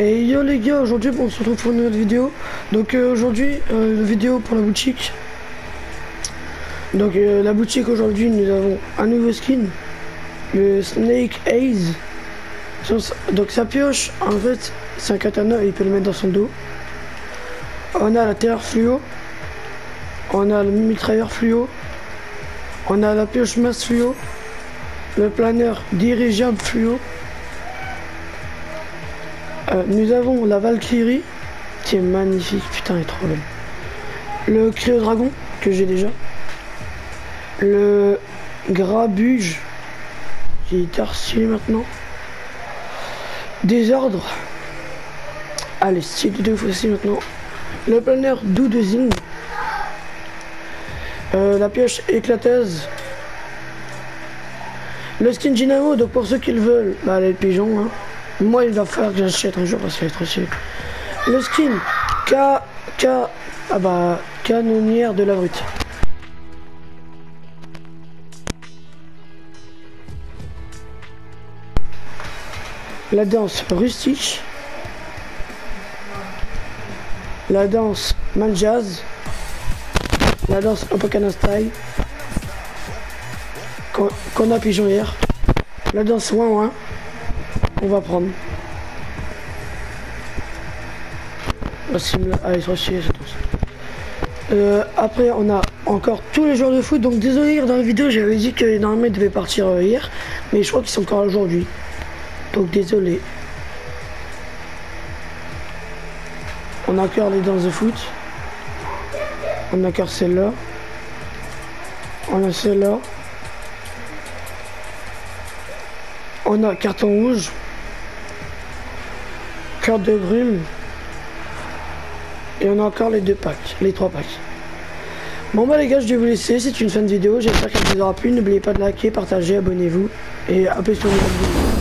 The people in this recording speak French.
Et yo les gars, aujourd'hui on se retrouve pour une nouvelle vidéo. Donc euh, aujourd'hui, euh, une vidéo pour la boutique. Donc euh, la boutique aujourd'hui, nous avons un nouveau skin, le Snake Haze. Donc sa pioche, en fait, c'est un katana, il peut le mettre dans son dos. On a la terre fluo, on a le mitrailleur fluo, on a la pioche masse fluo, le planeur dirigeable fluo. Euh, nous avons la Valkyrie, qui est magnifique, putain, elle est trop belle. Le Cryo Dragon, que j'ai déjà. Le Grabuge, qui est archi maintenant. Désordre. Allez, style de aussi maintenant. Le planeur Doudezine. Euh, la pioche éclateuse. Le skin Dynamo, donc pour ceux qui le veulent, bah les pigeons, hein. Moi, il va falloir que j'achète un jour parce qu'il est trop chier. Le skin K. K. Ah bah, canonnière de la brute. La danse rustique. La danse manjaz. La danse Opakana style. Qu'on a pigeon hier. La danse ouin ouin on va prendre. Allez, c'est euh, après, on a encore tous les joueurs de foot. Donc, désolé, dans la vidéo, j'avais dit que normalement ils devaient partir euh, hier. Mais je crois qu'ils sont encore aujourd'hui. Donc, désolé. On a encore les danses de foot. On a encore celle-là. On a celle-là. On a carton rouge de brume. Et on a encore les deux packs, les trois packs. Bon bah les gars, je vais vous laisser, c'est une fin de vidéo, j'espère qu'elle vous aura plu. N'oubliez pas de liker, partager, abonnez-vous et appuyez sur le vidéo.